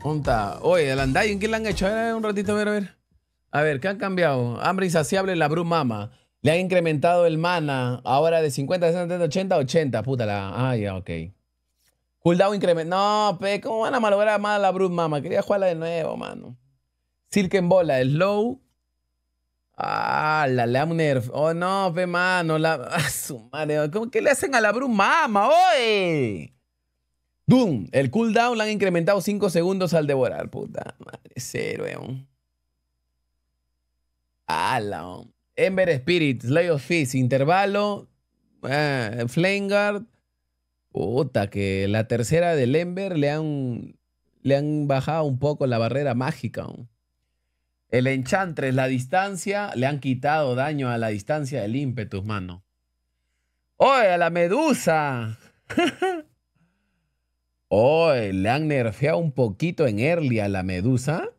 Ponta. Oye, el Undying, ¿qué le han hecho? A ver, un ratito, a ver, a ver. A ver, ¿qué han cambiado? Hambre insaciable, la Mama. Le han incrementado el mana. Ahora de 50, 60, 70, 80, 80. Puta la. Ah, ya, ok. Cooldown incremento. No, pe, ¿cómo van a malograr más la Brute Mama? Quería jugarla de nuevo, mano. Silk en bola, slow. Ah, la le un nerf. Oh, no, pe, mano. La... Su madre. ¿Cómo que le hacen a la Brute Mama, oye? Doom, el cooldown le han incrementado 5 segundos al devorar, puta. Madre cero, weón. Ala, Ember Spirit, Slay of Fist, intervalo, eh, Flame Guard. Puta, que la tercera del Ember le han, le han bajado un poco la barrera mágica. El Enchantress, la distancia, le han quitado daño a la distancia del ímpetus, mano. ¡Oye, a la medusa! Oh, le han nerfeado un poquito en early a la medusa.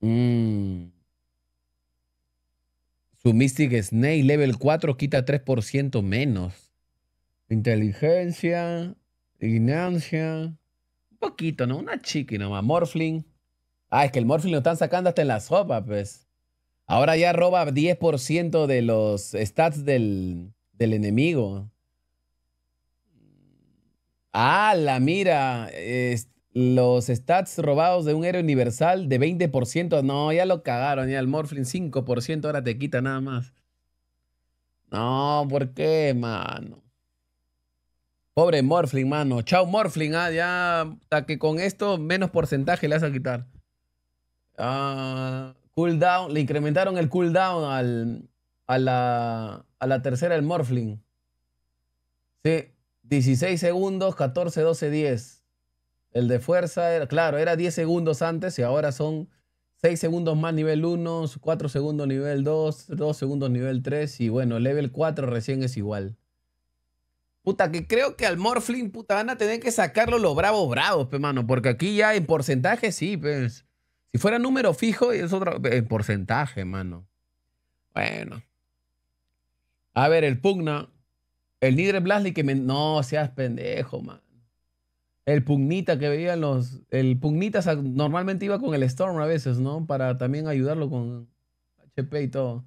Mm. Su Mystic Snake level 4 quita 3% menos. Inteligencia, ignancia. Un poquito, ¿no? Una chiqui nomás. Morphling. Ah, es que el Morphling lo están sacando hasta en la sopa, pues. Ahora ya roba 10% de los stats del, del enemigo. Ah, la mira. los stats robados de un héroe universal de 20%. No, ya lo cagaron. Ya el Morphling 5% ahora te quita nada más. No, ¿por qué, mano? Pobre Morphling, mano. Chao, Morphling. Ah, ya. Hasta que con esto menos porcentaje le vas a quitar. Ah, cooldown. Le incrementaron el cooldown al, a, la, a la tercera el Morphling. Sí. 16 segundos, 14, 12, 10. El de fuerza, era, claro, era 10 segundos antes y ahora son 6 segundos más nivel 1, 4 segundos nivel 2, 2 segundos nivel 3 y bueno, level 4 recién es igual. Puta, que creo que al Morphling, puta, van a tener que sacarlo los bravos bravos, pe, mano, porque aquí ya en porcentaje sí, pues. Si fuera número fijo, es otro, en porcentaje, mano. Bueno. A ver, el Pugna. El Nidre Blasly que me. No seas pendejo, man. El Pugnita que veían los. El Pugnita normalmente iba con el Storm a veces, ¿no? Para también ayudarlo con HP y todo.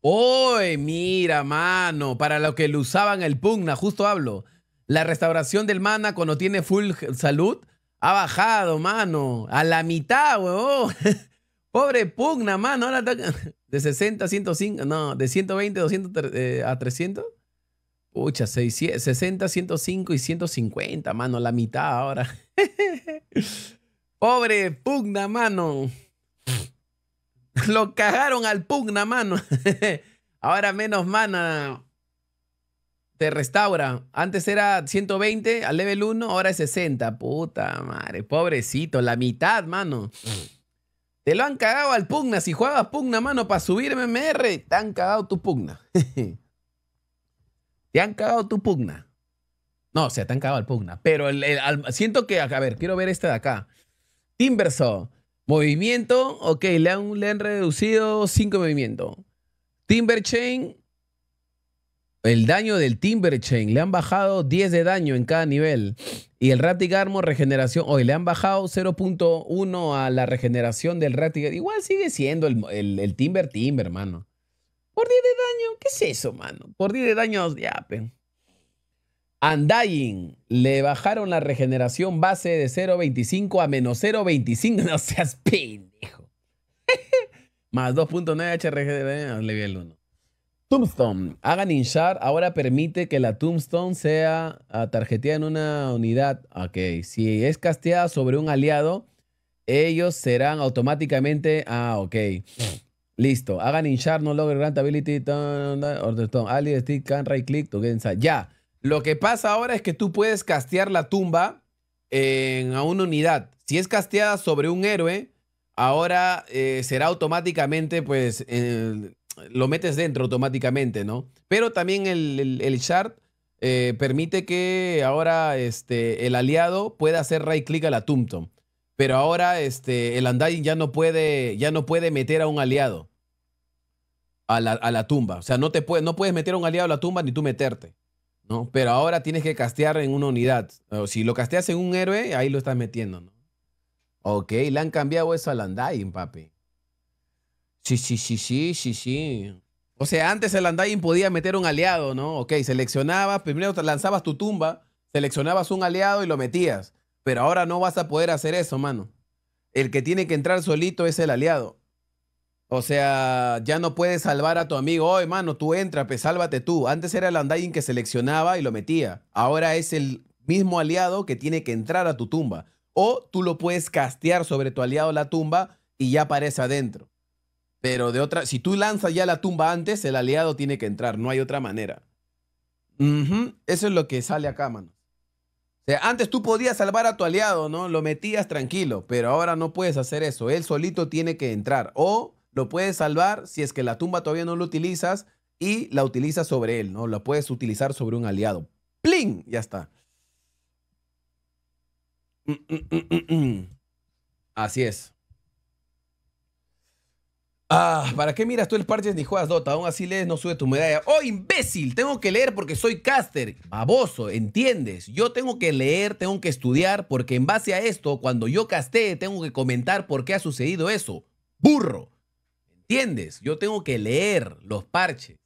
¡Uy! Mira, mano. Para lo que lo usaban el Pugna, justo hablo. La restauración del mana cuando tiene full salud ha bajado, mano. A la mitad, weón. Pobre Pugna, mano. Ahora de 60 a 105, no, de 120 200, eh, a 300. Pucha, 60, 105 y 150, mano, la mitad ahora. Pobre Pugna, mano. Lo cagaron al Pugna, mano. ahora menos mana te restaura. Antes era 120 al level 1, ahora es 60. Puta madre, pobrecito, la mitad, mano. Te lo han cagado al pugna. Si juegas pugna, mano, para subir MMR, te han cagado tu pugna. te han cagado tu pugna. No, o sea, te han cagado al pugna. Pero siento que, a ver, quiero ver este de acá. Timbersaw. Movimiento, ok, le han, le han reducido 5 movimientos. Timber Chain, el daño del Timber Chain, le han bajado 10 de daño en cada nivel. Y el Raptic Armor regeneración, hoy le han bajado 0.1 a la regeneración del Raptic. Igual sigue siendo el, Timber Timber, hermano. Por 10 de daño, ¿qué es eso, mano? Por 10 de daño, ya, pe. Undying, le bajaron la regeneración base de 0.25 a menos 0.25. No seas pendejo. Más 2.9 HRG, le vi el 1. Tombstone. Hagan inshar ahora permite que la Tombstone sea ah, tarjeteada en una unidad. Ok. Si es casteada sobre un aliado, ellos serán automáticamente. Ah, ok. Listo. Hagan inshar no logre grant ability. Ali stick can right click to get. Ya. Lo que pasa ahora es que tú puedes castear la tumba en, a una unidad. Si es casteada sobre un héroe, ahora eh, será automáticamente, pues, lo metes dentro automáticamente, ¿no? Pero también el, el, shard eh, permite que ahora este, el aliado pueda hacer right click a la. Pero ahora este, el Undying ya no puede, ya no puede meter a un aliado a la, tumba. O sea, no, te no puedes meter a un aliado a la tumba ni tú meterte. ¿no? Pero ahora tienes que castear en una unidad. O si lo casteas en un héroe, ahí lo estás metiendo, ¿no? Ok, le han cambiado eso al Undying, papi. Sí, sí, sí, sí, sí, sí. O sea, antes el Undying podía meter un aliado, ¿no? Ok, seleccionabas, primero lanzabas tu tumba, seleccionabas un aliado y lo metías. Pero ahora no vas a poder hacer eso, mano. El que tiene que entrar solito es el aliado. O sea, ya no puedes salvar a tu amigo. Oye, mano, tú entra, pues sálvate tú. Antes era el Undying que seleccionaba y lo metía. Ahora es el mismo aliado que tiene que entrar a tu tumba. O tú lo puedes castear sobre tu aliado la tumba y ya aparece adentro. Pero de otra, si tú lanzas ya la tumba antes, el aliado tiene que entrar. No hay otra manera. Eso es lo que sale acá, mano. O sea, antes tú podías salvar a tu aliado, ¿no? Lo metías tranquilo, pero ahora no puedes hacer eso. Él solito tiene que entrar. O lo puedes salvar si es que la tumba todavía no lo utilizas y la utilizas sobre él, ¿no? La puedes utilizar sobre un aliado. ¡Plin! Ya está. Mm, mm, mm, Así es. Ah, ¿para qué miras tú el parche ni juegas Dota? Aún así lees, no sube tu medalla. ¡Oh, imbécil! Tengo que leer porque soy caster. Baboso, ¿entiendes? Yo tengo que leer, tengo que estudiar, porque en base a esto, cuando yo castee, tengo que comentar por qué ha sucedido eso. ¡Burro! ¿Entiendes? Yo tengo que leer los parches.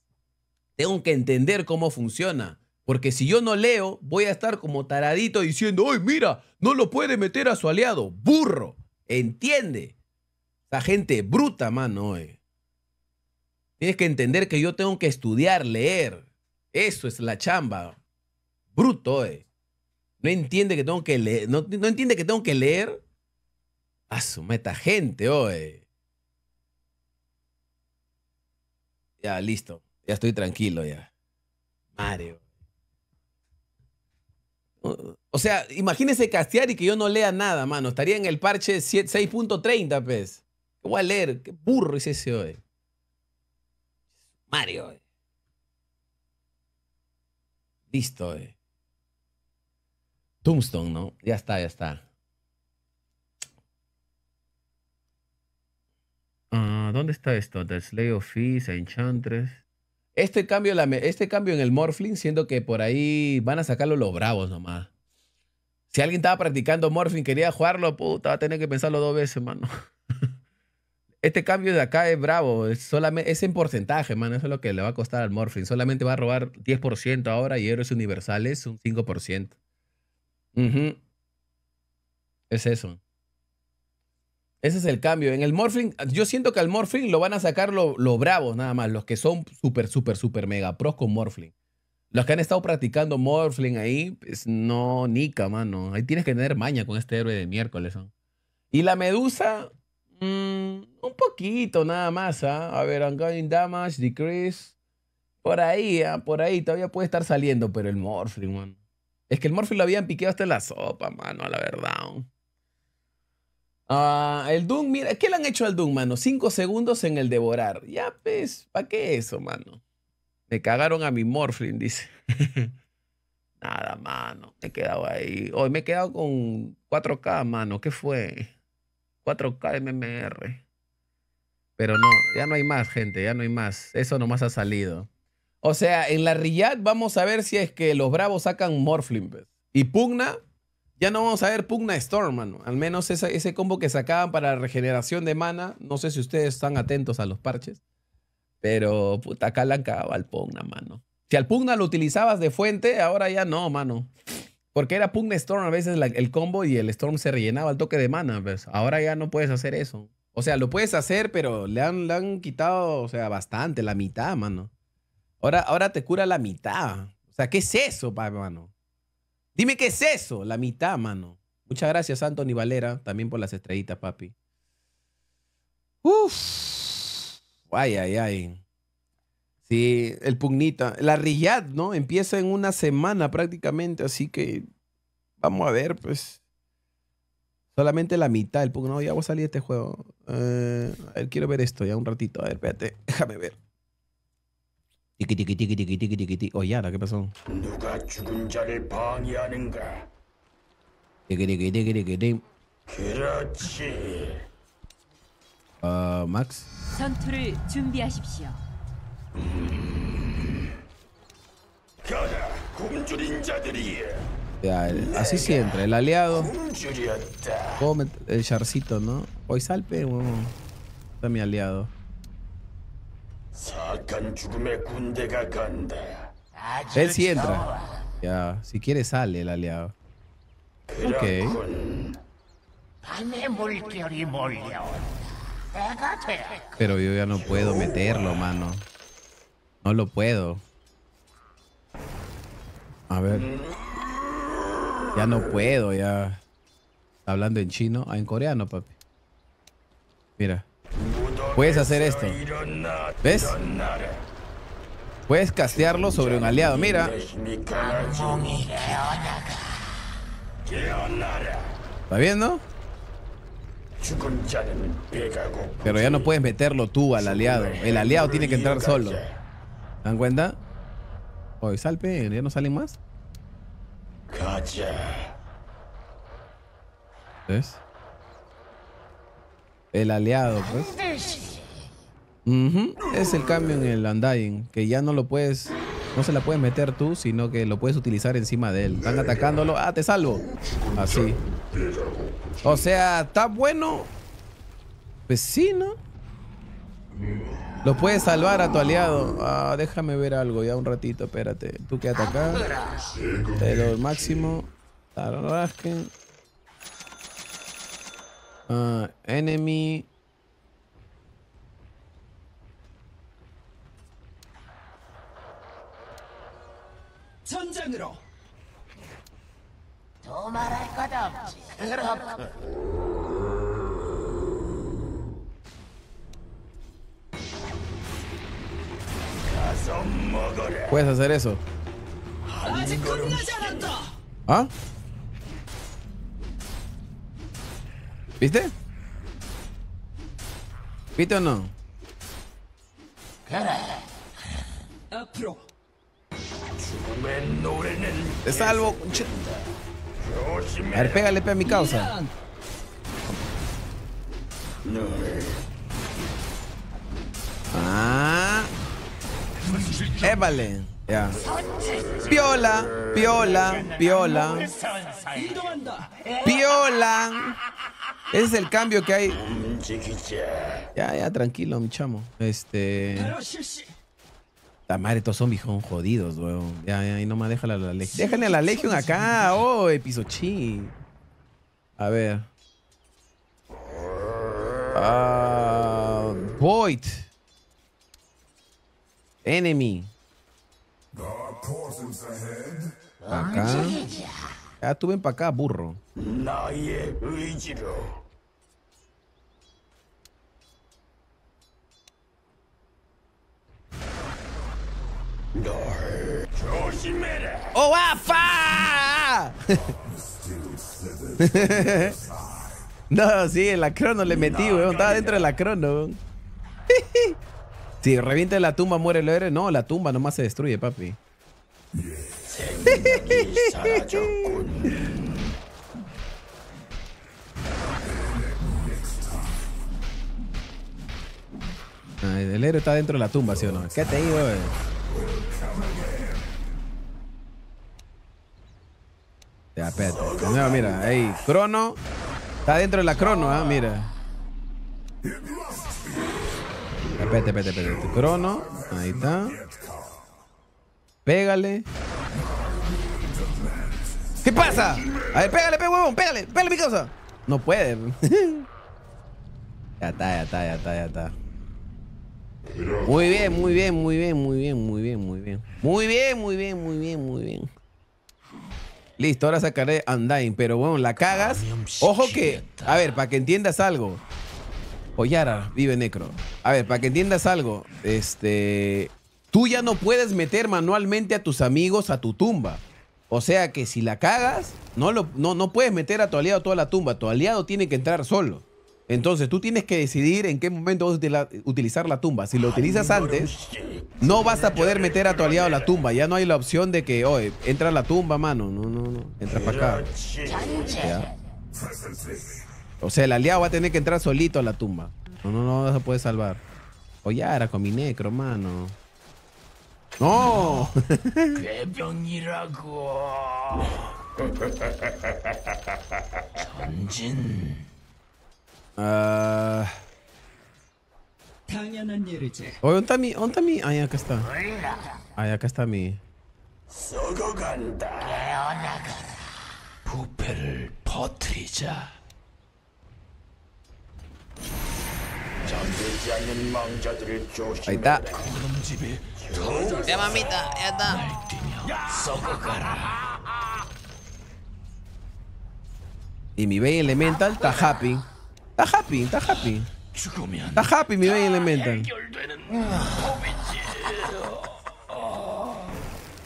Tengo que entender cómo funciona. Porque si yo no leo, voy a estar como taradito diciendo, ¡ay, mira! No lo puede meter a su aliado. ¡Burro! ¿Entiende? La gente bruta, mano. Tienes que entender que yo tengo que estudiar, leer. Eso es la chamba. Bruto, eh. No entiende que tengo que leer. No, entiende que tengo que leer. A su meta gente, oye. Ya, listo. Ya estoy tranquilo ya. Mario. O sea, imagínese castear y que yo no lea nada, mano. Estaría en el parche 6.30, pues. ¿Qué voy a leer? ¿Qué burro es ese hoy? Mario. Listo, eh. Tombstone, ¿no? Ya está, ya está. Ah, ¿Dónde está esto? The Slay of Fees, Enchantress. Este cambio, este cambio en el Morphling, siendo que por ahí van a sacarlo los bravos nomás. Si alguien estaba practicando Morphling, quería jugarlo, puta, va a tener que pensarlo dos veces, mano. Este cambio de acá es bravo, es, solamente, es en porcentaje, mano. Eso es lo que le va a costar al Morphling. Solamente va a robar 10% ahora y héroes universales un 5%. Es eso. Ese es el cambio. En el Morphling, yo siento que al Morphling lo van a sacar los bravos nada más, los que son súper, súper, súper mega pros con Morphling. Los que han estado practicando Morphling ahí, pues no, nica, mano. Ahí tienes que tener maña con este héroe de miércoles. Y la medusa, mm, un poquito nada más. ¿ah? A ver, ongoing damage, decrease. Por ahí, ¿ah? por ahí todavía puede estar saliendo, pero el Morphling, mano. Es que el Morphling lo habían piqueado hasta en la sopa, mano, la verdad. Ah, el Doom, mira, ¿qué le han hecho al Doom, mano? Cinco segundos en el devorar. Ya, pues, ¿para qué eso, mano? Me cagaron a mi Morphling, dice. Nada, mano. Me he quedado ahí. Hoy me he quedado con 4K, mano. ¿Qué fue? 4K MMR. Pero no, ya no hay más, gente. Ya no hay más. Eso nomás ha salido. O sea, en la Riyadh vamos a ver si es que los bravos sacan. Pues. Y Pugna ya no vamos a ver Pugna Storm, mano. Al menos ese combo que sacaban para regeneración de mana. No sé si ustedes están atentos a los parches. Pero puta, acá le han cagado al Pugna, mano. Si al Pugna lo utilizabas de fuente, ahora ya no, mano. Porque era Pugna Storm a veces el combo y el Storm se rellenaba al toque de mana. Pues. Ahora ya no puedes hacer eso. O sea, lo puedes hacer, pero le han, le han quitado, o sea, bastante, la mitad, mano. Ahora, ahora te cura la mitad. O sea, ¿qué es eso, mano? Dime qué es eso, la mitad, mano. Muchas gracias, Anthony Valera, también por las estrellitas, papi. Uf. Ay, ay, ay. Sí, el pugnita. La Riyadh, ¿no? Empieza en una semana prácticamente, así que vamos a ver, pues. Solamente la mitad. El pug, no, ya voy a salir de este juego. Eh, a ver, quiero ver esto ya un ratito. A ver, espérate, déjame ver. Tiki, tiki, tiki, tiki, tiki, tiki, tiki. Oh, Oye, ¿qué pasó? Uh, Max. Ya, el, así siempre, el aliado. Puedo meter el charcito, ¿no? Hoy salpe, huevo. Está mi aliado. Él sí entra. Ya, si quiere sale el aliado. Ok. Pero yo ya no puedo meterlo, mano. No lo puedo. A ver. Ya no puedo, ya. Está hablando en chino. Ah, en coreano, papi. Mira. Puedes hacer esto. ¿Ves? Puedes castearlo sobre un aliado. Mira. ¿Está bien, no? Pero ya no puedes meterlo tú al aliado. El aliado tiene que entrar solo. ¿Se dan cuenta? Hoy salpe, ya no salen más. Gotcha. ¿Ves? El aliado, pues. Es el cambio en el Undying, que ya no lo puedes, no se la puedes meter tú, sino que lo puedes utilizar encima de él. Están atacándolo. Ah, te salvo. Así. O sea, está bueno. Pues sí, ¿no? Lo puedes salvar a tu aliado. Ah, déjame ver algo ya un ratito, espérate. Tú quédate acá. Te lo máximo. Tarasken. Ah, enemy. Puedes hacer eso. ¿Ah? ¿Viste? ¿Viste o no? Te salvo. A ver, pégale pe a mi causa. Ah. Épale. Ya. Piola, piola, piola. Piola. Ese es el cambio que hay. Ya, ya, tranquilo, mi chamo. Este. La madre, estos zombies son jodidos, weón. Ya, ya, y nomás déjala a la Legion. Déjale a la Legion acá, oh, pisochín. A ver. Ah. Void. Enemy. Acá. Ah, tú ven para acá, burro. ¡Oh, afa! no, sí, en la crono le metí, weón. Estaba dentro de la crono. Si revienta la tumba, muere el héroe. No, la tumba nomás se destruye, papi. el héroe está dentro de la tumba, ¿sí o no? ¿Qué te digo, eh? Ya, espérate. Mira, ahí. Crono. Está dentro de la crono, ah, ¿eh? mira. Espérate, espérate, espérate. Crono, ahí está. Pégale. ¿Qué pasa? A ver, pégale, pe huevón, pégale, pégale mi causa. No puede. ya está, ya está, ya está, ya está. Muy bien, muy bien, muy bien, muy bien, muy bien, muy bien. Muy bien, muy bien, muy bien, muy bien. Listo, ahora sacaré Undying, pero bueno, la cagas. Ojo que, a ver, para que entiendas algo. Oyara, vive Necro. A ver, para que entiendas algo, este, tú ya no puedes meter manualmente a tus amigos a tu tumba. O sea que si la cagas, no, lo, no, no puedes meter a tu aliado a toda la tumba. Tu aliado tiene que entrar solo. Entonces tú tienes que decidir en qué momento vas a utilizar la tumba. Si lo utilizas antes, no vas a poder meter a tu aliado a la tumba. Ya no hay la opción de que, oye, entra a la tumba, mano. No, no, no. Entra para acá. Ya. O sea, el aliado va a tener que entrar solito a la tumba. No, no, no vas a poder salvar. O ya era con mi necro, mano. No. 괴병이라고. 전진. Ah, 당연한 일이지. oye, ¿dónde está mi? ¿Dónde está mi? Ay, acá está. Ay, acá está mi. 썩어간다. 부패를 퍼뜨리자. Ahí está. Ya mamita, ya está. Y mi Bey Elemental está happy. Está happy, está happy. Está happy mi Bey Elemental.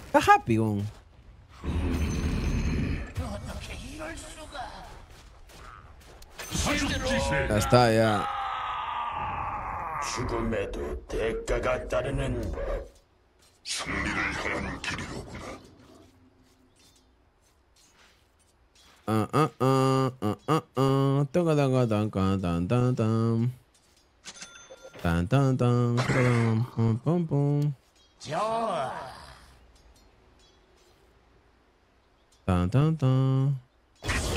Está happy, bon. Ya está, ya. Uh, uh, uh, uh, uh, uh. Dun, dun, dun, dun, dun, dun, dun. Dun, dun, dun, dun, boom, boom. Dun, dun, dun.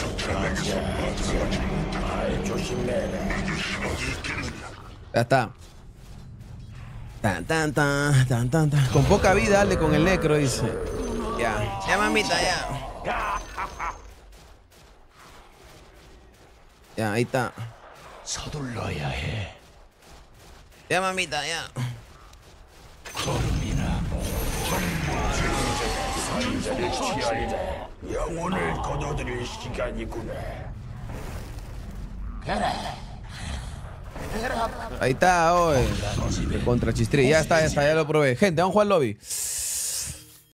Ya está. Tan, tan, tan, tan, tan, tan. Con poca vida, dale con el necro, dice. Ya. Ya, mamita, ya. Ya, ahí está. Ya, mamita, ya. 걸음이나 산자를 취하리라. 영혼을 거둬들일 시간이구나. Ahí está, hoy. Contra Chistri. Ya está, ya está, ya lo probé. Gente, vamos a jugar lobby.